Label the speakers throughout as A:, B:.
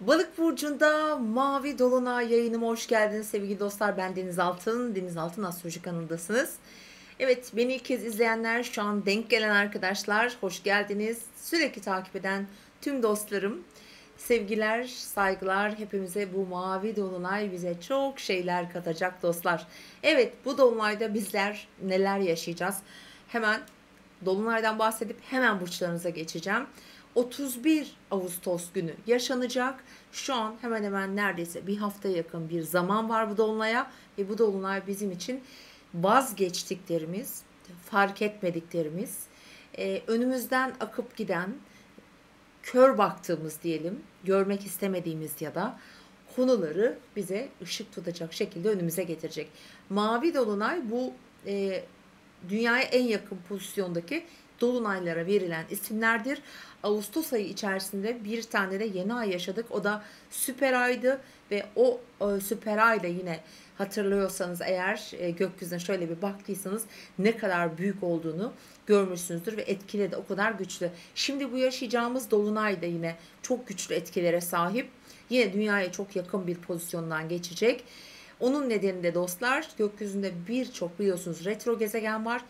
A: Balık burcunda Mavi Dolunay yayınıma hoş geldiniz sevgili dostlar. Ben Deniz Altın. Deniz Altın Astroloji kanalındasınız. Evet beni ilk kez izleyenler, şu an denk gelen arkadaşlar hoş geldiniz. Sürekli takip eden tüm dostlarım. Sevgiler, saygılar hepimize bu mavi dolunay bize çok şeyler katacak dostlar. Evet bu dolunayda bizler neler yaşayacağız? Hemen dolunaydan bahsedip hemen burçlarınıza geçeceğim. 31 Ağustos günü yaşanacak. Şu an hemen hemen neredeyse bir hafta yakın bir zaman var bu dolunaya ve bu dolunay bizim için vazgeçtiklerimiz, fark etmediklerimiz, e, önümüzden akıp giden, kör baktığımız diyelim, görmek istemediğimiz ya da konuları bize ışık tutacak şekilde önümüze getirecek. Mavi dolunay bu e, dünyaya en yakın pozisyondaki dolunaylara verilen isimlerdir. Ağustos ayı içerisinde bir tane de yeni ay yaşadık. O da süper aydı ve o e, süper ayda yine hatırlıyorsanız eğer e, gökyüzüne şöyle bir baktıysanız ne kadar büyük olduğunu görmüşsünüzdür ve etkileri de o kadar güçlü. Şimdi bu yaşayacağımız dolunay da yine çok güçlü etkilere sahip. Yine dünyaya çok yakın bir pozisyondan geçecek. Onun nedeni de dostlar gökyüzünde birçok biliyorsunuz retro gezegen var.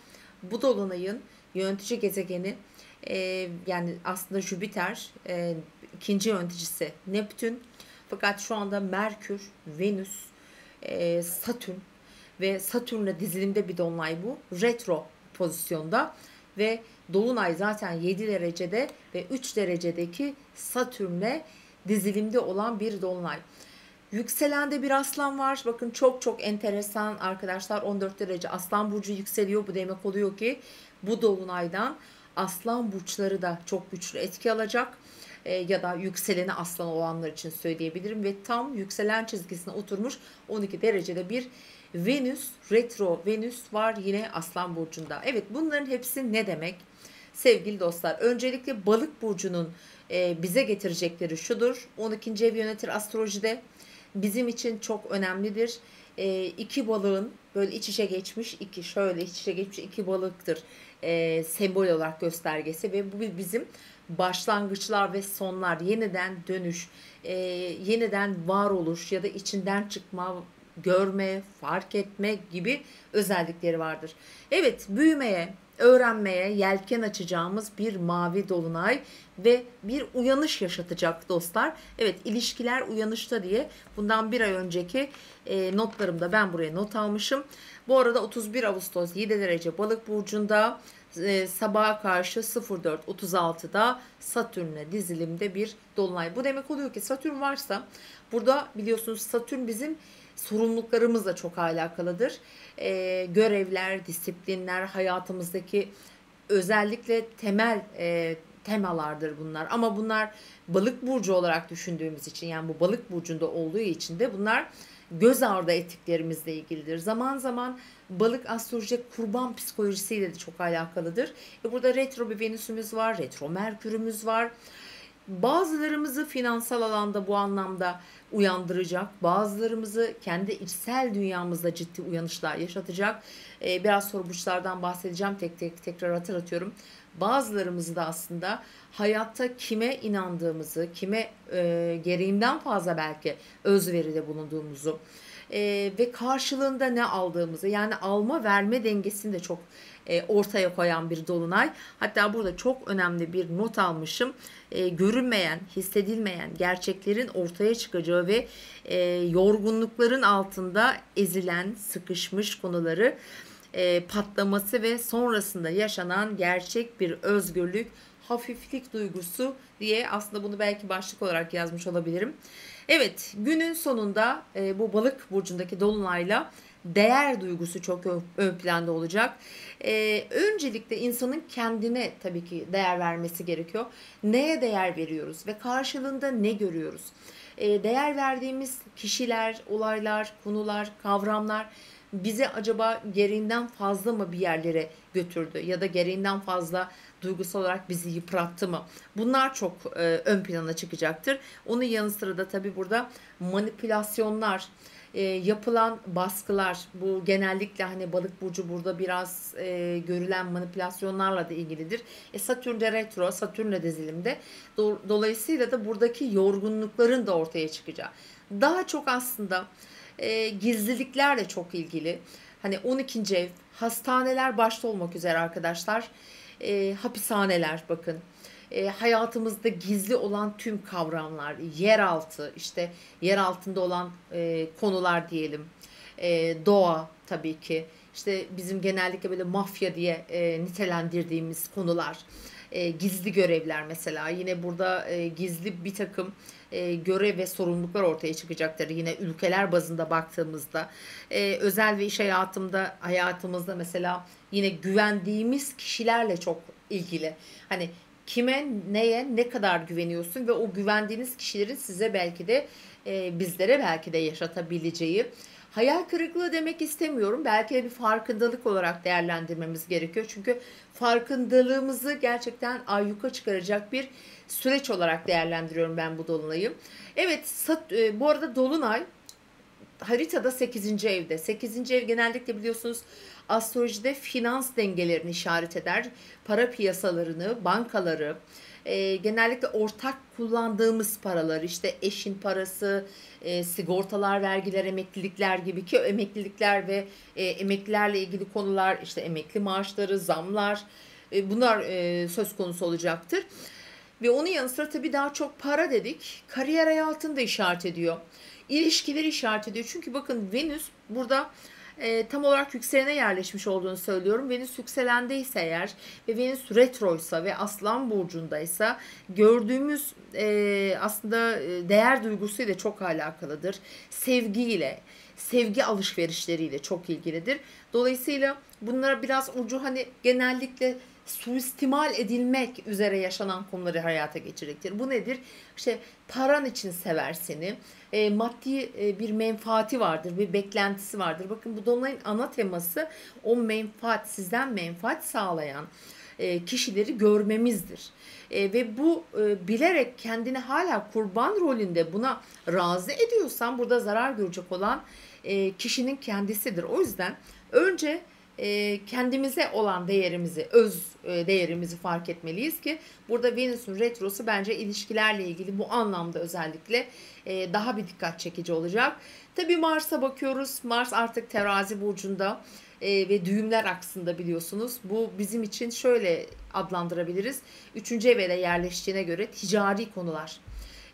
A: Bu dolunayın yönetici gezegeni e, yani aslında Jüpiter e, ikinci yöneticisi Neptün fakat şu anda Merkür, Venüs, e, Satürn ve Satürn'le dizilimde bir dolunay bu. Retro pozisyonda ve Dolunay zaten 7 derecede ve 3 derecedeki Satürn'le dizilimde olan bir dolunay. Yükselende bir aslan var. Bakın çok çok enteresan arkadaşlar 14 derece aslan burcu yükseliyor. Bu demek oluyor ki bu dolunaydan aslan burçları da çok güçlü etki alacak e, ya da yükseleni aslan olanlar için söyleyebilirim ve tam yükselen çizgisine oturmuş 12 derecede bir Venüs retro Venüs var yine aslan burcunda. Evet bunların hepsi ne demek? Sevgili dostlar öncelikle balık burcunun e, bize getirecekleri şudur. 12. ev yönetir astrolojide bizim için çok önemlidir. E, iki balığın böyle iç içe geçmiş iki şöyle iç içe geçmiş iki balıktır e, sembol olarak göstergesi ve bu bizim başlangıçlar ve sonlar yeniden dönüş e, yeniden varoluş ya da içinden çıkma görme, fark etme gibi özellikleri vardır. Evet, büyümeye, öğrenmeye yelken açacağımız bir mavi dolunay ve bir uyanış yaşatacak dostlar. Evet ilişkiler uyanışta diye bundan bir ay önceki e, notlarımda ben buraya not almışım. Bu arada 31 Ağustos 7 derece balık burcunda e, sabaha karşı 04.36'da Satürn'le dizilimde bir dolunay. Bu demek oluyor ki Satürn varsa burada biliyorsunuz Satürn bizim sorumluluklarımızla çok alakalıdır. E, görevler, disiplinler, hayatımızdaki özellikle temel e, temalardır bunlar. Ama bunlar balık burcu olarak düşündüğümüz için yani bu balık burcunda olduğu için de bunlar göz ardı ettiklerimizle ilgilidir. Zaman zaman balık astroloji kurban psikolojisiyle de çok alakalıdır. E burada retro bir Venüs'ümüz var, retro Merkür'ümüz var. Bazılarımızı finansal alanda bu anlamda uyandıracak. Bazılarımızı kendi içsel dünyamızda ciddi uyanışlar yaşatacak. Ee, biraz sonra burçlardan bahsedeceğim tek tek tekrar hatırlatıyorum. Bazılarımızı da aslında hayatta kime inandığımızı, kime e, gereğinden fazla belki özveride bulunduğumuzu e, ve karşılığında ne aldığımızı yani alma verme dengesini de çok e, ortaya koyan bir dolunay. Hatta burada çok önemli bir not almışım. E, görünmeyen, hissedilmeyen gerçeklerin ortaya çıkacağı ve e, yorgunlukların altında ezilen, sıkışmış konuları e, patlaması ve sonrasında yaşanan gerçek bir özgürlük, hafiflik duygusu diye aslında bunu belki başlık olarak yazmış olabilirim. Evet günün sonunda e, bu balık burcundaki dolunayla değer duygusu çok ön, planda olacak. Ee, öncelikle insanın kendine tabii ki değer vermesi gerekiyor. Neye değer veriyoruz ve karşılığında ne görüyoruz? Ee, değer verdiğimiz kişiler, olaylar, konular, kavramlar bizi acaba gereğinden fazla mı bir yerlere götürdü ya da gereğinden fazla duygusal olarak bizi yıprattı mı? Bunlar çok e, ön plana çıkacaktır. Onun yanı sıra da tabii burada manipülasyonlar, e, yapılan baskılar bu genellikle hani balık burcu burada biraz e, görülen manipülasyonlarla da ilgilidir. E, Satürn de retro, Satürn de dizilimde. Do- dolayısıyla da buradaki yorgunlukların da ortaya çıkacağı. Daha çok aslında e, gizliliklerle çok ilgili. Hani 12. ev, hastaneler başta olmak üzere arkadaşlar. E, hapishaneler bakın. E, hayatımızda gizli olan tüm kavramlar, yeraltı, işte yer altında olan e, konular diyelim, e, doğa tabii ki, işte bizim genellikle böyle mafya diye e, nitelendirdiğimiz konular, e, gizli görevler mesela, yine burada e, gizli bir takım e, görev ve sorumluluklar ortaya çıkacaktır. Yine ülkeler bazında baktığımızda e, özel ve iş hayatımda hayatımızda mesela yine güvendiğimiz kişilerle çok ilgili. Hani kime, neye, ne kadar güveniyorsun ve o güvendiğiniz kişilerin size belki de e, bizlere belki de yaşatabileceği hayal kırıklığı demek istemiyorum. Belki bir farkındalık olarak değerlendirmemiz gerekiyor. Çünkü farkındalığımızı gerçekten ayyuka çıkaracak bir süreç olarak değerlendiriyorum ben bu dolunayı. Evet, sat, e, bu arada dolunay haritada 8. evde. 8. ev genellikle biliyorsunuz astrolojide finans dengelerini işaret eder. Para piyasalarını, bankaları, e, genellikle ortak kullandığımız paralar işte eşin parası, e, sigortalar, vergiler, emeklilikler gibi ki emeklilikler ve e, emeklilerle ilgili konular işte emekli maaşları, zamlar e, bunlar e, söz konusu olacaktır. Ve onun yanı sıra tabii daha çok para dedik. Kariyer hayatını da işaret ediyor. İlişkileri işaret ediyor. Çünkü bakın Venüs burada e, tam olarak yükselene yerleşmiş olduğunu söylüyorum. Venüs yükselendeyse eğer ve Venüs retroysa ve Aslan burcundaysa gördüğümüz e, aslında e, değer duygusuyla çok alakalıdır. Sevgiyle, sevgi alışverişleriyle çok ilgilidir. Dolayısıyla bunlara biraz ucu hani genellikle suistimal edilmek üzere yaşanan konuları hayata geçirecektir. Bu nedir? İşte paran için sever seni. E, maddi e, bir menfaati vardır, bir beklentisi vardır. Bakın bu dolunayın ana teması o menfaat, sizden menfaat sağlayan e, kişileri görmemizdir. E, ve bu e, bilerek kendini hala kurban rolünde buna razı ediyorsan burada zarar görecek olan e, kişinin kendisidir. O yüzden önce e, kendimize olan değerimizi, öz e, değerimizi fark etmeliyiz ki burada Venüs'ün retrosu bence ilişkilerle ilgili bu anlamda özellikle e, daha bir dikkat çekici olacak. Tabii Mars'a bakıyoruz. Mars artık terazi burcunda e, ve düğümler aksında biliyorsunuz. Bu bizim için şöyle adlandırabiliriz. Üçüncü eve de yerleştiğine göre ticari konular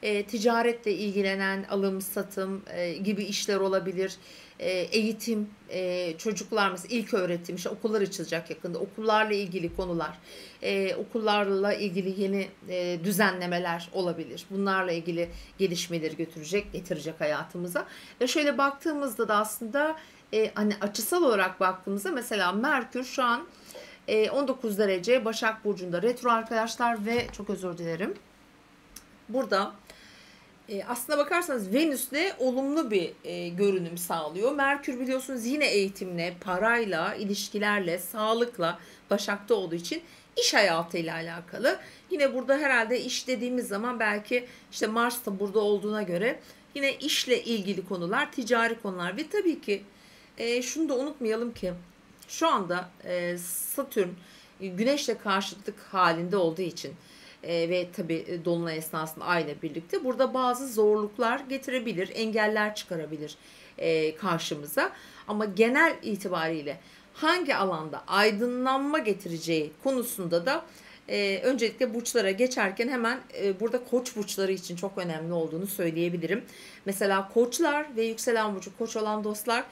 A: e, ticaretle ilgilenen alım, satım e, gibi işler olabilir. E, eğitim, e, çocuklar mesela ilk öğretim, işte okullar açılacak yakında. Okullarla ilgili konular, e, okullarla ilgili yeni düzenlemeler olabilir. Bunlarla ilgili gelişmeleri götürecek, getirecek hayatımıza. Ve şöyle baktığımızda da aslında hani açısal olarak baktığımızda mesela Merkür şu an 19 derece Başak Burcu'nda retro arkadaşlar ve çok özür dilerim. Burada e, aslına bakarsanız Venüs'le olumlu bir e, görünüm sağlıyor. Merkür biliyorsunuz yine eğitimle, parayla, ilişkilerle, sağlıkla Başak'ta olduğu için iş hayatıyla alakalı. Yine burada herhalde iş dediğimiz zaman belki işte Mars da burada olduğuna göre yine işle ilgili konular, ticari konular ve tabii ki e, şunu da unutmayalım ki şu anda e, Satürn Güneşle karşıtlık halinde olduğu için e, ve tabi e, dolunay esnasında ayla birlikte burada bazı zorluklar getirebilir, engeller çıkarabilir e, karşımıza. Ama genel itibariyle hangi alanda aydınlanma getireceği konusunda da e, öncelikle burçlara geçerken hemen e, burada koç burçları için çok önemli olduğunu söyleyebilirim. Mesela koçlar ve yükselen burcu koç olan dostlar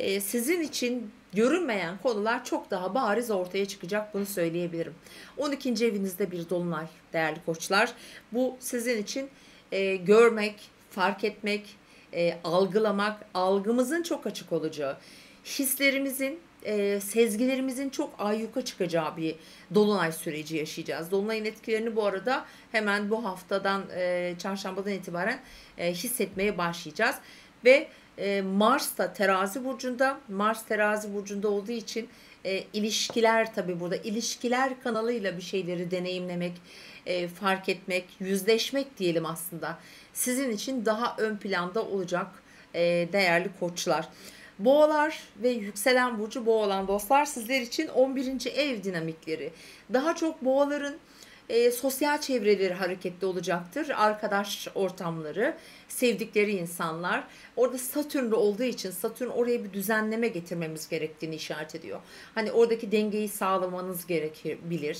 A: e, sizin için görünmeyen konular çok daha bariz ortaya çıkacak bunu söyleyebilirim. 12. evinizde bir dolunay değerli koçlar. Bu sizin için e, görmek, fark etmek, e, algılamak, algımızın çok açık olacağı, hislerimizin, e, sezgilerimizin çok ayyuka çıkacağı bir dolunay süreci yaşayacağız. Dolunayın etkilerini bu arada hemen bu haftadan, e, çarşambadan itibaren e, hissetmeye başlayacağız. Ve e, Mars da terazi burcunda. Mars terazi burcunda olduğu için e, ilişkiler tabi burada ilişkiler kanalıyla bir şeyleri deneyimlemek, e, fark etmek, yüzleşmek diyelim aslında. Sizin için daha ön planda olacak e, değerli koçlar. Boğalar ve yükselen burcu boğa olan dostlar sizler için 11. ev dinamikleri. Daha çok boğaların e, sosyal çevreleri hareketli olacaktır. Arkadaş ortamları, sevdikleri insanlar. Orada Satürn'de olduğu için Satürn oraya bir düzenleme getirmemiz gerektiğini işaret ediyor. Hani oradaki dengeyi sağlamanız gerekebilir.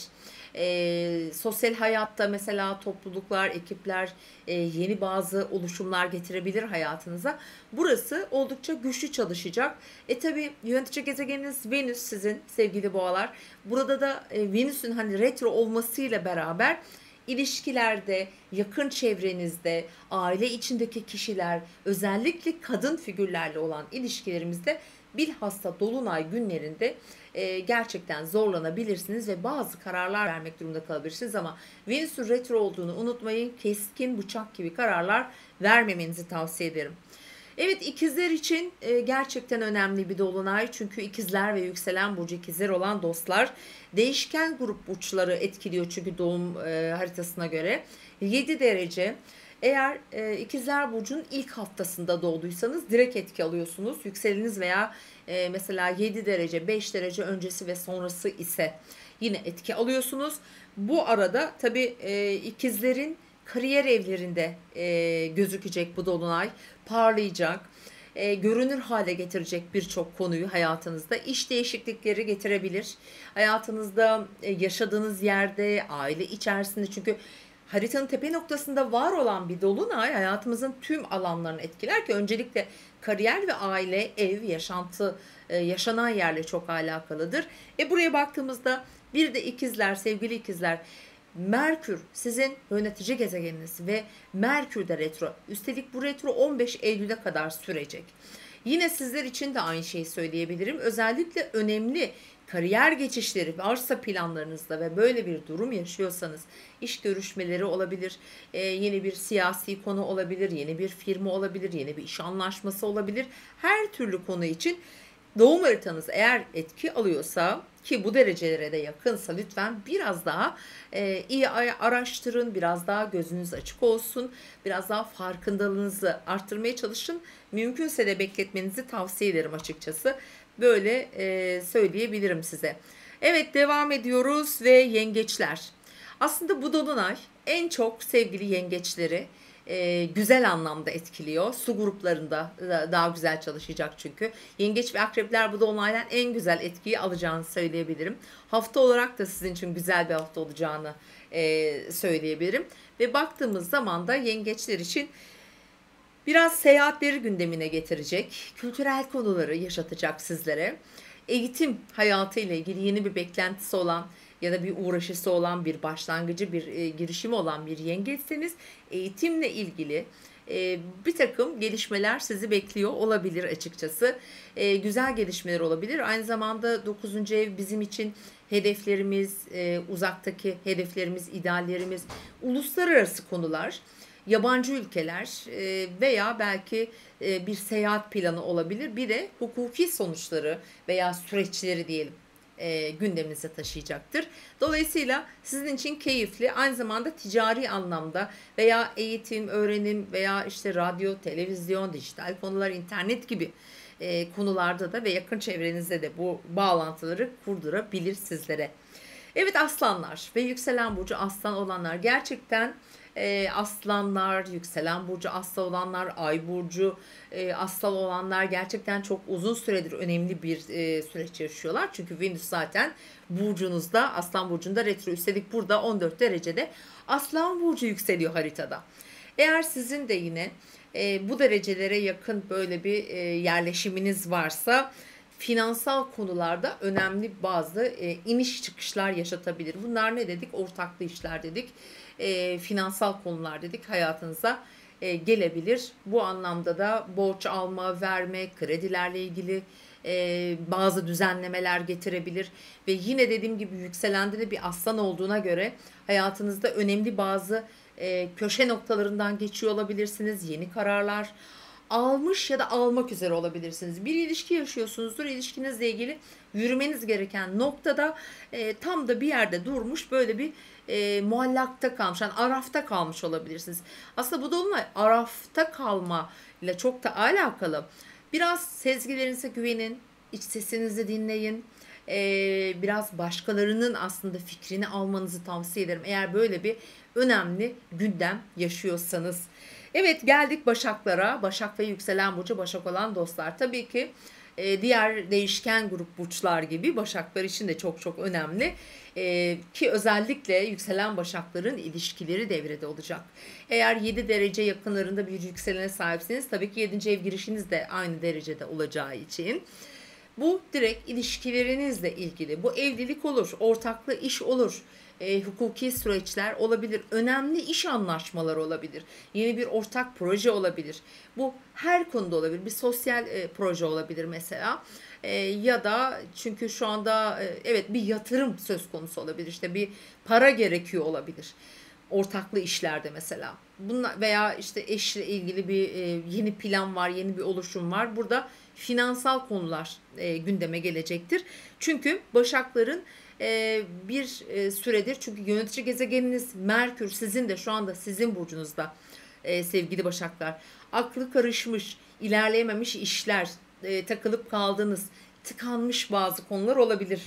A: E, sosyal hayatta mesela topluluklar, ekipler e, yeni bazı oluşumlar getirebilir hayatınıza. Burası oldukça güçlü çalışacak. E tabi yönetici gezegeniniz Venüs sizin sevgili boğalar. Burada da e, Venüs'ün hani retro olmasıyla beraber ilişkilerde, yakın çevrenizde, aile içindeki kişiler, özellikle kadın figürlerle olan ilişkilerimizde bilhassa dolunay günlerinde e, gerçekten zorlanabilirsiniz ve bazı kararlar vermek durumunda kalabilirsiniz ama Venüs'ün retro olduğunu unutmayın. Keskin bıçak gibi kararlar vermemenizi tavsiye ederim. Evet ikizler için e, gerçekten önemli bir dolunay. Çünkü ikizler ve yükselen burcu ikizler olan dostlar değişken grup burçları etkiliyor çünkü doğum e, haritasına göre. 7 derece eğer e, ikizler burcunun ilk haftasında doğduysanız direkt etki alıyorsunuz. Yükseliniz veya e, mesela 7 derece 5 derece öncesi ve sonrası ise yine etki alıyorsunuz. Bu arada tabi e, ikizlerin kariyer evlerinde e, gözükecek bu dolunay parlayacak e, görünür hale getirecek birçok konuyu hayatınızda iş değişiklikleri getirebilir. Hayatınızda e, yaşadığınız yerde, aile içerisinde çünkü haritanın tepe noktasında var olan bir dolunay hayatımızın tüm alanlarını etkiler ki öncelikle kariyer ve aile, ev, yaşantı, e, yaşanan yerle çok alakalıdır. E buraya baktığımızda bir de ikizler, sevgili ikizler Merkür sizin yönetici gezegeniniz ve Merkür de retro. Üstelik bu retro 15 Eylül'e kadar sürecek. Yine sizler için de aynı şeyi söyleyebilirim. Özellikle önemli kariyer geçişleri varsa planlarınızda ve böyle bir durum yaşıyorsanız iş görüşmeleri olabilir, e, yeni bir siyasi konu olabilir, yeni bir firma olabilir, yeni bir iş anlaşması olabilir. Her türlü konu için doğum haritanız eğer etki alıyorsa ki bu derecelere de yakınsa lütfen biraz daha e, iyi araştırın, biraz daha gözünüz açık olsun, biraz daha farkındalığınızı arttırmaya çalışın. Mümkünse de bekletmenizi tavsiye ederim açıkçası. Böyle e, söyleyebilirim size. Evet devam ediyoruz ve yengeçler. Aslında bu dolunay en çok sevgili yengeçleri e, güzel anlamda etkiliyor. Su gruplarında daha güzel çalışacak çünkü. Yengeç ve akrepler bu dolunaydan en güzel etkiyi alacağını söyleyebilirim. Hafta olarak da sizin için güzel bir hafta olacağını e, söyleyebilirim. Ve baktığımız zaman da yengeçler için biraz seyahatleri gündemine getirecek, kültürel konuları yaşatacak sizlere. Eğitim hayatı ile ilgili yeni bir beklentisi olan ya da bir uğraşısı olan bir başlangıcı bir e, girişimi olan bir yengeçseniz eğitimle ilgili e, bir takım gelişmeler sizi bekliyor olabilir açıkçası. E, güzel gelişmeler olabilir. Aynı zamanda 9. ev bizim için hedeflerimiz, e, uzaktaki hedeflerimiz, ideallerimiz, uluslararası konular, yabancı ülkeler e, veya belki e, bir seyahat planı olabilir. Bir de hukuki sonuçları veya süreçleri diyelim e, gündeminize taşıyacaktır. Dolayısıyla sizin için keyifli aynı zamanda ticari anlamda veya eğitim, öğrenim veya işte radyo, televizyon, dijital konular, internet gibi konularda da ve yakın çevrenizde de bu bağlantıları kurdurabilir sizlere. Evet aslanlar ve yükselen burcu aslan olanlar gerçekten e, aslanlar, yükselen burcu aslan olanlar, ay burcu e, aslan olanlar gerçekten çok uzun süredir önemli bir e, süreç yaşıyorlar. Çünkü Venüs zaten burcunuzda, aslan burcunda retro. Üstelik burada 14 derecede aslan burcu yükseliyor haritada. Eğer sizin de yine e, bu derecelere yakın böyle bir e, yerleşiminiz varsa finansal konularda önemli bazı e, iniş çıkışlar yaşatabilir. Bunlar ne dedik? Ortaklı işler dedik e, finansal konular dedik hayatınıza e, gelebilir. Bu anlamda da borç alma, verme, kredilerle ilgili e, bazı düzenlemeler getirebilir. Ve yine dediğim gibi yükselende de bir aslan olduğuna göre hayatınızda önemli bazı e, köşe noktalarından geçiyor olabilirsiniz. Yeni kararlar almış ya da almak üzere olabilirsiniz. Bir ilişki yaşıyorsunuzdur. İlişkinizle ilgili yürümeniz gereken noktada e, tam da bir yerde durmuş böyle bir e, muallakta kalmış, yani arafta kalmış olabilirsiniz. Aslında bu dolunay arafta kalma ile çok da alakalı. Biraz sezgilerinize güvenin, iç sesinizi dinleyin. Ee, biraz başkalarının aslında fikrini almanızı tavsiye ederim. Eğer böyle bir önemli gündem yaşıyorsanız. Evet geldik Başaklara. Başak ve yükselen burcu Başak olan dostlar. Tabii ki e, diğer değişken grup burçlar gibi Başaklar için de çok çok önemli. E, ki özellikle yükselen Başakların ilişkileri devrede olacak. Eğer 7 derece yakınlarında bir yükselene sahipseniz tabii ki 7. ev girişiniz de aynı derecede olacağı için. Bu direkt ilişkilerinizle ilgili. Bu evlilik olur, ortaklı iş olur, e, hukuki süreçler olabilir, önemli iş anlaşmaları olabilir, yeni bir ortak proje olabilir. Bu her konuda olabilir. Bir sosyal e, proje olabilir mesela. E, ya da çünkü şu anda e, evet bir yatırım söz konusu olabilir. İşte bir para gerekiyor olabilir. Ortaklı işlerde mesela. Bunlar veya işte eşle ilgili bir e, yeni plan var, yeni bir oluşum var. Burada finansal konular e, gündeme gelecektir. Çünkü Başakların bir süredir çünkü yönetici gezegeniniz Merkür sizin de şu anda sizin burcunuzda sevgili Başaklar. Aklı karışmış, ilerleyememiş işler, takılıp kaldığınız, tıkanmış bazı konular olabilir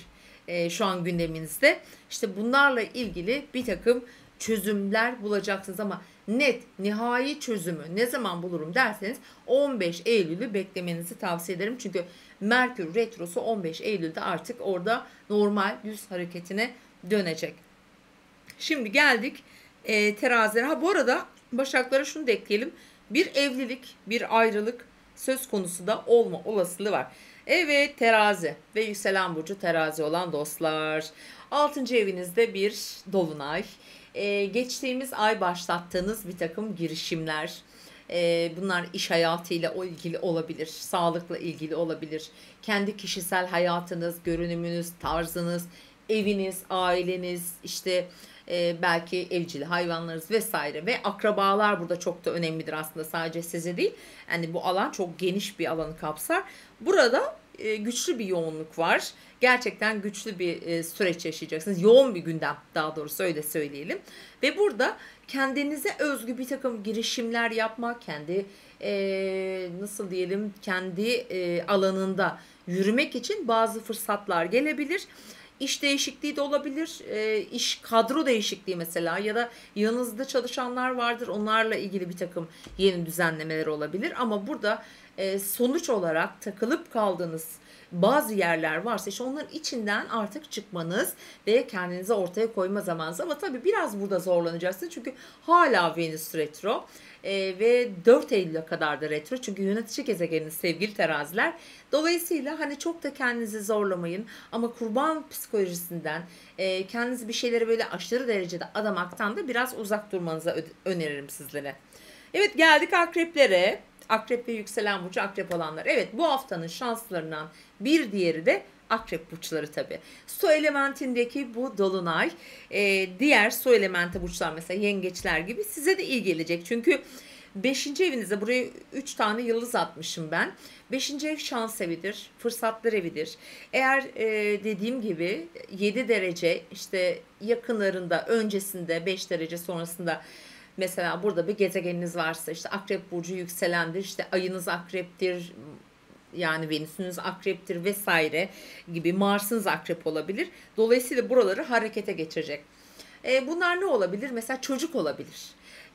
A: şu an gündeminizde. İşte bunlarla ilgili bir takım çözümler bulacaksınız ama net nihai çözümü ne zaman bulurum derseniz 15 Eylül'ü beklemenizi tavsiye ederim. Çünkü Merkür Retrosu 15 Eylül'de artık orada normal düz hareketine dönecek. Şimdi geldik e, terazilere. Ha bu arada Başaklara şunu da ekleyelim. Bir evlilik, bir ayrılık söz konusu da olma olasılığı var. Evet terazi ve yükselen burcu terazi olan dostlar. 6. evinizde bir dolunay. Ee, geçtiğimiz ay başlattığınız bir takım girişimler. Ee, bunlar iş hayatıyla ilgili olabilir, sağlıkla ilgili olabilir. Kendi kişisel hayatınız, görünümünüz, tarzınız, eviniz, aileniz, işte e, belki evcil hayvanlarınız vesaire ve akrabalar burada çok da önemlidir aslında sadece size değil. Yani bu alan çok geniş bir alanı kapsar. Burada e, güçlü bir yoğunluk var. Gerçekten güçlü bir e, süreç yaşayacaksınız. Yoğun bir gündem daha doğrusu öyle söyleyelim. Ve burada kendinize özgü bir takım girişimler yapmak, kendi e, nasıl diyelim kendi alanında yürümek için bazı fırsatlar gelebilir iş değişikliği de olabilir. İş kadro değişikliği mesela ya da yanınızda çalışanlar vardır. Onlarla ilgili bir takım yeni düzenlemeler olabilir. Ama burada e, sonuç olarak takılıp kaldığınız bazı yerler varsa işte onların içinden artık çıkmanız ve kendinizi ortaya koyma zamanınız. Ama tabii biraz burada zorlanacaksınız çünkü hala Venüs retro e, ve 4 Eylül'e kadar da retro çünkü yönetici gezegeniniz sevgili teraziler. Dolayısıyla hani çok da kendinizi zorlamayın ama kurban psikolojisinden e, kendinizi bir şeylere böyle aşırı derecede adamaktan da biraz uzak durmanızı öneririm sizlere. Evet geldik akreplere. Akrep ve yükselen burcu akrep olanlar. Evet bu haftanın şanslarından bir diğeri de akrep burçları tabi. Su elementindeki bu dolunay e, diğer su elementi burçlar mesela yengeçler gibi size de iyi gelecek. Çünkü 5. evinize buraya 3 tane yıldız atmışım ben. 5. ev şans evidir, fırsatlar evidir. Eğer e, dediğim gibi 7 derece işte yakınlarında, öncesinde 5 derece sonrasında Mesela burada bir gezegeniniz varsa işte akrep burcu yükselendir, işte ayınız akreptir, yani Venüs'ünüz akreptir vesaire gibi Mars'ınız akrep olabilir. Dolayısıyla buraları harekete geçirecek. E, bunlar ne olabilir? Mesela çocuk olabilir.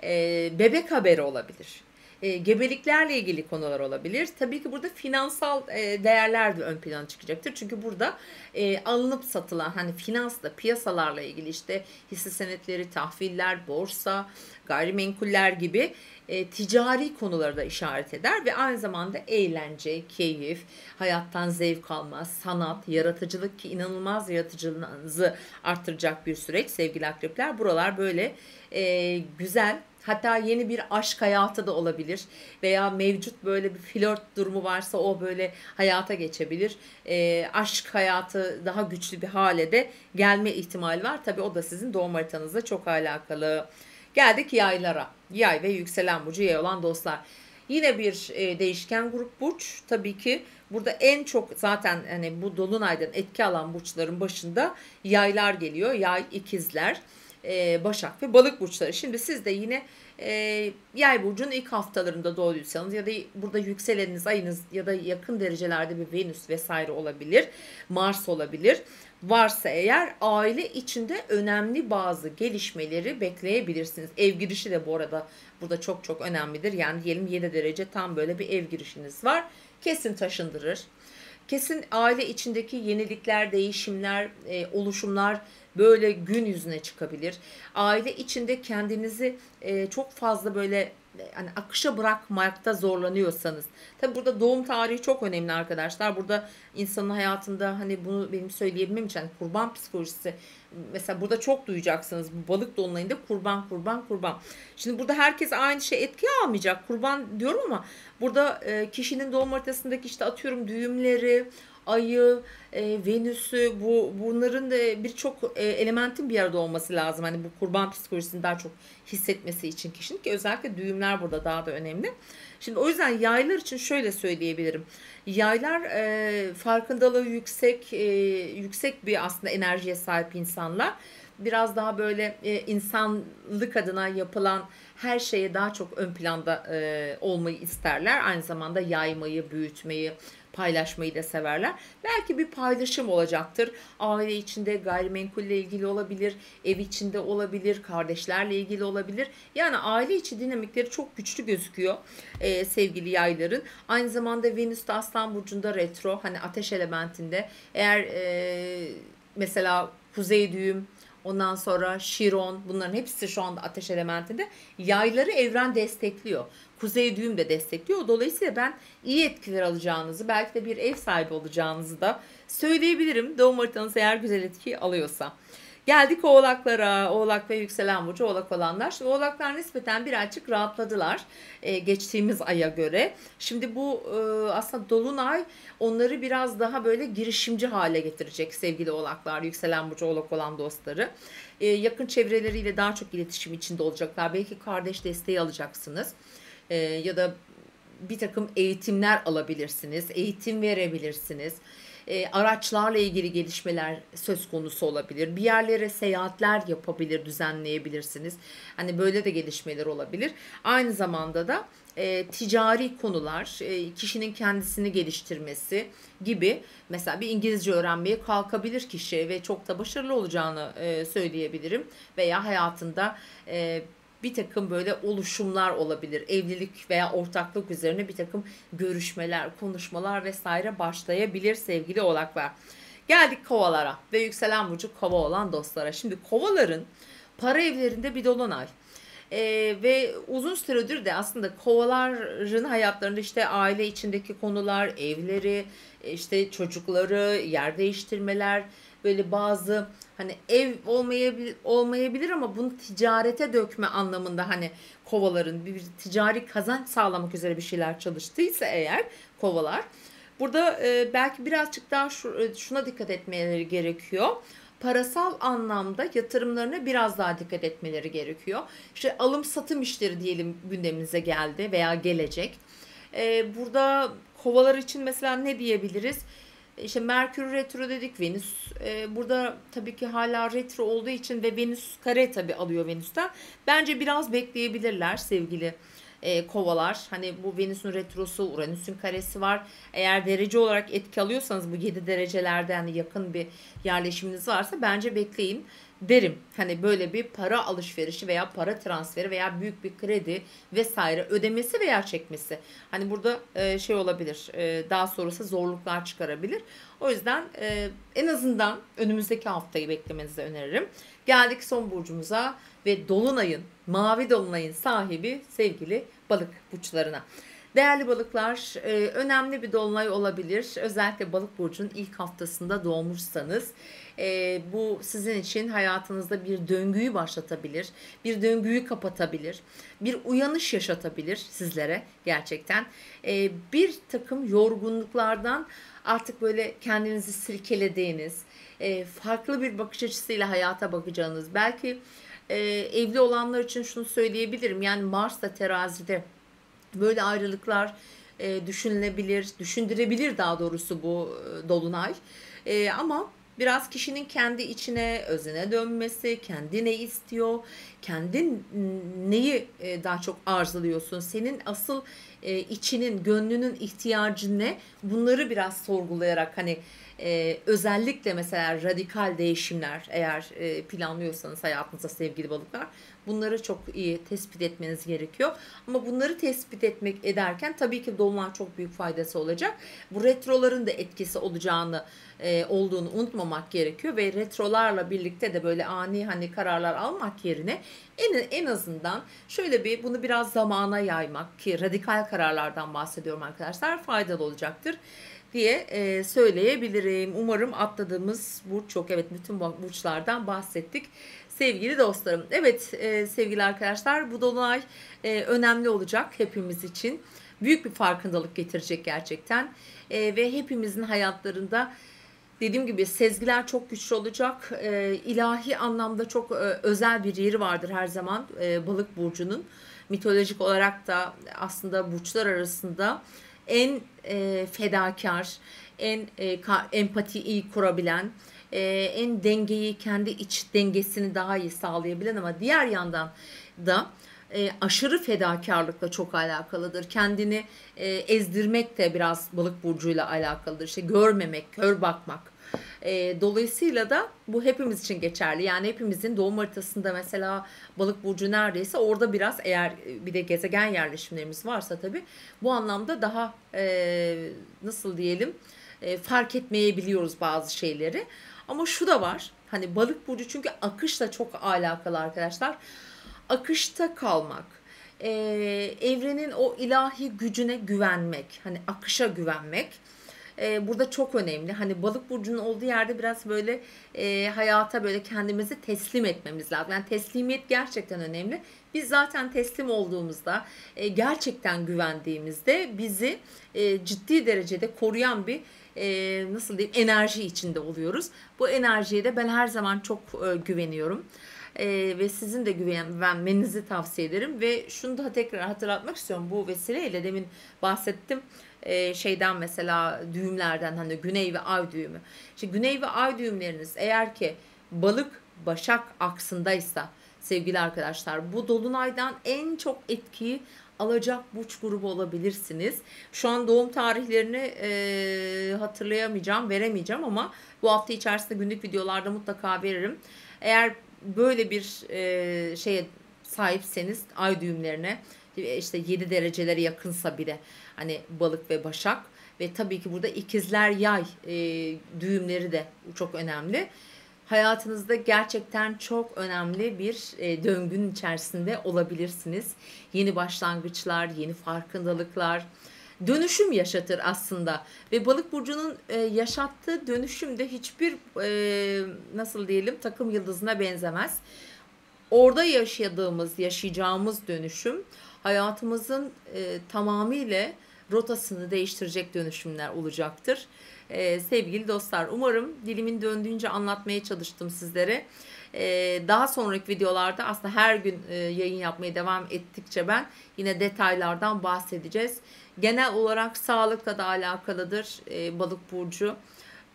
A: E, bebek haberi olabilir. E, gebeliklerle ilgili konular olabilir. Tabii ki burada finansal e, değerler de ön plana çıkacaktır. Çünkü burada e, alınıp satılan hani finansla, piyasalarla ilgili işte hisse senetleri, tahviller, borsa, gayrimenkuller gibi e, ticari konuları da işaret eder ve aynı zamanda eğlence, keyif, hayattan zevk alma, sanat, yaratıcılık ki inanılmaz yaratıcılığınızı arttıracak bir süreç sevgili akrepler. Buralar böyle e, güzel Hatta yeni bir aşk hayatı da olabilir veya mevcut böyle bir flört durumu varsa o böyle hayata geçebilir. E, aşk hayatı daha güçlü bir hale de gelme ihtimali var. Tabi o da sizin doğum haritanızla çok alakalı. Geldik yaylara. Yay ve yükselen burcu yay olan dostlar. Yine bir e, değişken grup burç. Tabii ki burada en çok zaten hani bu dolunaydan etki alan burçların başında yaylar geliyor. Yay ikizler. E, Başak ve Balık burçları. Şimdi siz de yine e, Yay burcunun ilk haftalarında doğduysanız ya da burada yükseleniniz, ayınız ya da yakın derecelerde bir Venüs vesaire olabilir, Mars olabilir. Varsa eğer aile içinde önemli bazı gelişmeleri bekleyebilirsiniz. Ev girişi de bu arada burada çok çok önemlidir. Yani diyelim 7 derece tam böyle bir ev girişiniz var. Kesin taşındırır. Kesin aile içindeki yenilikler, değişimler, e, oluşumlar böyle gün yüzüne çıkabilir. Aile içinde kendinizi e, çok fazla böyle hani akışa bırakmakta zorlanıyorsanız. Tabi burada doğum tarihi çok önemli arkadaşlar. Burada insanın hayatında hani bunu benim söyleyebilmem için hani kurban psikolojisi mesela burada çok duyacaksınız bu balık dolunayında kurban kurban kurban. Şimdi burada herkes aynı şey etki almayacak. Kurban diyorum ama burada e, kişinin doğum haritasındaki işte atıyorum düğümleri, ayı, e, Venüs'ü bu bunların da birçok e, elementin bir arada olması lazım. Hani bu kurban psikolojisini daha çok hissetmesi için kişinin ki özellikle düğümler burada daha da önemli. Şimdi o yüzden yaylar için şöyle söyleyebilirim. Yaylar e, farkındalığı yüksek e, yüksek bir aslında enerjiye sahip insanlar. Biraz daha böyle e, insanlık adına yapılan her şeye daha çok ön planda e, olmayı isterler. Aynı zamanda yaymayı, büyütmeyi, paylaşmayı da severler. Belki bir paylaşım olacaktır. Aile içinde gayrimenkulle ilgili olabilir, ev içinde olabilir, kardeşlerle ilgili olabilir. Yani aile içi dinamikleri çok güçlü gözüküyor e, sevgili yayların. Aynı zamanda Venüs de Aslan Burcu'nda retro, hani ateş elementinde. Eğer e, mesela kuzey düğüm, Ondan sonra Şiron bunların hepsi şu anda ateş elementinde. Yayları evren destekliyor. Kuzey düğüm de destekliyor. Dolayısıyla ben iyi etkiler alacağınızı belki de bir ev sahibi olacağınızı da söyleyebilirim. Doğum haritanız eğer güzel etki alıyorsa. Geldik oğlaklara. Oğlak ve yükselen burcu oğlak olanlar. Şimdi oğlaklar nispeten birazcık rahatladılar e, geçtiğimiz aya göre. Şimdi bu e, aslında dolunay onları biraz daha böyle girişimci hale getirecek sevgili oğlaklar, yükselen burcu oğlak olan dostları. E, yakın çevreleriyle daha çok iletişim içinde olacaklar. Belki kardeş desteği alacaksınız. E, ya da bir takım eğitimler alabilirsiniz, eğitim verebilirsiniz e, araçlarla ilgili gelişmeler söz konusu olabilir. Bir yerlere seyahatler yapabilir, düzenleyebilirsiniz. Hani böyle de gelişmeler olabilir. Aynı zamanda da e, ticari konular, e, kişinin kendisini geliştirmesi gibi mesela bir İngilizce öğrenmeye kalkabilir kişi ve çok da başarılı olacağını e, söyleyebilirim. Veya hayatında e, bir takım böyle oluşumlar olabilir. Evlilik veya ortaklık üzerine bir takım görüşmeler, konuşmalar vesaire başlayabilir sevgili oğlaklar. Geldik kovalara ve yükselen burcu kova olan dostlara. Şimdi kovaların para evlerinde bir dolunay. Ee, ve uzun süredir de aslında kovaların hayatlarında işte aile içindeki konular, evleri, işte çocukları, yer değiştirmeler, böyle bazı hani ev olmayabilir, olmayabilir ama bunu ticarete dökme anlamında hani kovaların bir ticari kazanç sağlamak üzere bir şeyler çalıştıysa eğer kovalar burada e, belki birazcık daha şu, e, şuna dikkat etmeleri gerekiyor parasal anlamda yatırımlarına biraz daha dikkat etmeleri gerekiyor. İşte alım satım işleri diyelim gündeminize geldi veya gelecek. Ee, burada kovalar için mesela ne diyebiliriz? İşte Merkür retro dedik Venüs e, burada tabii ki hala retro olduğu için ve Venüs kare tabii alıyor Venüs'ten. Bence biraz bekleyebilirler sevgili e, kovalar. Hani bu Venüs'ün retrosu, Uranüs'ün karesi var. Eğer derece olarak etki alıyorsanız bu 7 derecelerde hani yakın bir yerleşiminiz varsa bence bekleyin derim. Hani böyle bir para alışverişi veya para transferi veya büyük bir kredi vesaire ödemesi veya çekmesi. Hani burada e, şey olabilir. E, daha sonrası zorluklar çıkarabilir. O yüzden e, en azından önümüzdeki haftayı beklemenizi öneririm. Geldik son burcumuza ve dolunayın, mavi dolunayın sahibi sevgili balık burçlarına. Değerli balıklar, e, önemli bir dolunay olabilir. Özellikle balık burcunun ilk haftasında doğmuşsanız e, bu sizin için hayatınızda bir döngüyü başlatabilir, bir döngüyü kapatabilir, bir uyanış yaşatabilir sizlere gerçekten. E, bir takım yorgunluklardan artık böyle kendinizi silkelediğiniz, farklı bir bakış açısıyla hayata bakacağınız, belki evli olanlar için şunu söyleyebilirim. Yani Mars da terazide Böyle ayrılıklar e, düşünülebilir, düşündürebilir daha doğrusu bu e, dolunay. E, ama biraz kişinin kendi içine, özüne dönmesi, kendi ne istiyor, kendi neyi e, daha çok arzuluyorsun, senin asıl e, içinin, gönlünün ihtiyacı ne? Bunları biraz sorgulayarak hani e, özellikle mesela radikal değişimler eğer e, planlıyorsanız hayatınızda sevgili balıklar bunları çok iyi tespit etmeniz gerekiyor. Ama bunları tespit etmek ederken tabii ki dolunay çok büyük faydası olacak. Bu retroların da etkisi olacağını e, olduğunu unutmamak gerekiyor ve retrolarla birlikte de böyle ani hani kararlar almak yerine en en azından şöyle bir bunu biraz zamana yaymak ki radikal kararlardan bahsediyorum arkadaşlar faydalı olacaktır diye e, söyleyebilirim. Umarım atladığımız burç çok. Evet bütün burçlardan bahsettik. Sevgili dostlarım. Evet e, sevgili arkadaşlar bu dolunay e, önemli olacak hepimiz için. Büyük bir farkındalık getirecek gerçekten. E, ve hepimizin hayatlarında dediğim gibi sezgiler çok güçlü olacak. E, ilahi anlamda çok e, özel bir yeri vardır her zaman e, balık burcunun. Mitolojik olarak da aslında burçlar arasında en e, fedakar, en e, ka, empatiyi kurabilen, e, en dengeyi, kendi iç dengesini daha iyi sağlayabilen ama diğer yandan da e, aşırı fedakarlıkla çok alakalıdır. Kendini e, ezdirmek de biraz balık burcuyla alakalıdır. İşte görmemek, kör bakmak e, dolayısıyla da bu hepimiz için geçerli. Yani hepimizin doğum haritasında mesela balık burcu neredeyse orada biraz eğer bir de gezegen yerleşimlerimiz varsa tabii bu anlamda daha e, nasıl diyelim e, fark etmeyebiliyoruz bazı şeyleri. Ama şu da var. Hani balık burcu çünkü akışla çok alakalı arkadaşlar. Akışta kalmak, e, evrenin o ilahi gücüne güvenmek, hani akışa güvenmek e, burada çok önemli. Hani balık burcunun olduğu yerde biraz böyle e, hayata böyle kendimizi teslim etmemiz lazım. Yani teslimiyet gerçekten önemli. Biz zaten teslim olduğumuzda, e, gerçekten güvendiğimizde bizi e, ciddi derecede koruyan bir e, nasıl diyeyim enerji içinde oluyoruz. Bu enerjiye de ben her zaman çok e, güveniyorum. E, ve sizin de güvenmenizi tavsiye ederim ve şunu da tekrar hatırlatmak istiyorum bu vesileyle demin bahsettim e, şeyden mesela düğümlerden hani güney ve ay düğümü. İşte güney ve ay düğümleriniz eğer ki balık başak aksındaysa sevgili arkadaşlar bu dolunaydan en çok etkiyi alacak burç grubu olabilirsiniz. Şu an doğum tarihlerini e, hatırlayamayacağım, veremeyeceğim ama bu hafta içerisinde günlük videolarda mutlaka veririm. Eğer böyle bir e, şeye sahipseniz ay düğümlerine işte 7 derecelere yakınsa bile hani balık ve başak ve tabii ki burada ikizler yay e, düğümleri de çok önemli. Hayatınızda gerçekten çok önemli bir e, döngünün içerisinde olabilirsiniz. Yeni başlangıçlar, yeni farkındalıklar, dönüşüm yaşatır aslında. Ve balık burcunun e, yaşattığı dönüşüm de hiçbir e, nasıl diyelim takım yıldızına benzemez. Orada yaşadığımız, yaşayacağımız dönüşüm hayatımızın e, tamamıyla rotasını değiştirecek dönüşümler olacaktır. Ee, sevgili dostlar umarım dilimin döndüğünce anlatmaya çalıştım sizlere. Ee, daha sonraki videolarda aslında her gün e, yayın yapmaya devam ettikçe ben yine detaylardan bahsedeceğiz. Genel olarak sağlıkla da alakalıdır e, balık burcu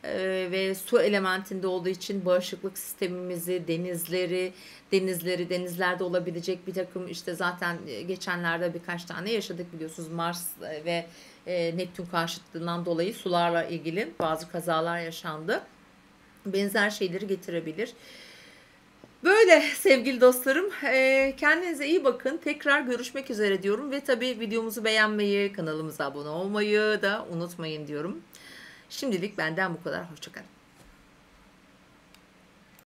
A: e, ve su elementinde olduğu için bağışıklık sistemimizi, denizleri, denizleri, denizlerde olabilecek bir takım işte zaten e, geçenlerde birkaç tane yaşadık biliyorsunuz Mars e, ve e, Neptün karşıtlığından dolayı sularla ilgili bazı kazalar yaşandı. Benzer şeyleri getirebilir. Böyle sevgili dostlarım kendinize iyi bakın. Tekrar görüşmek üzere diyorum ve tabii videomuzu beğenmeyi, kanalımıza abone olmayı da unutmayın diyorum. Şimdilik benden bu kadar. Hoşçakalın.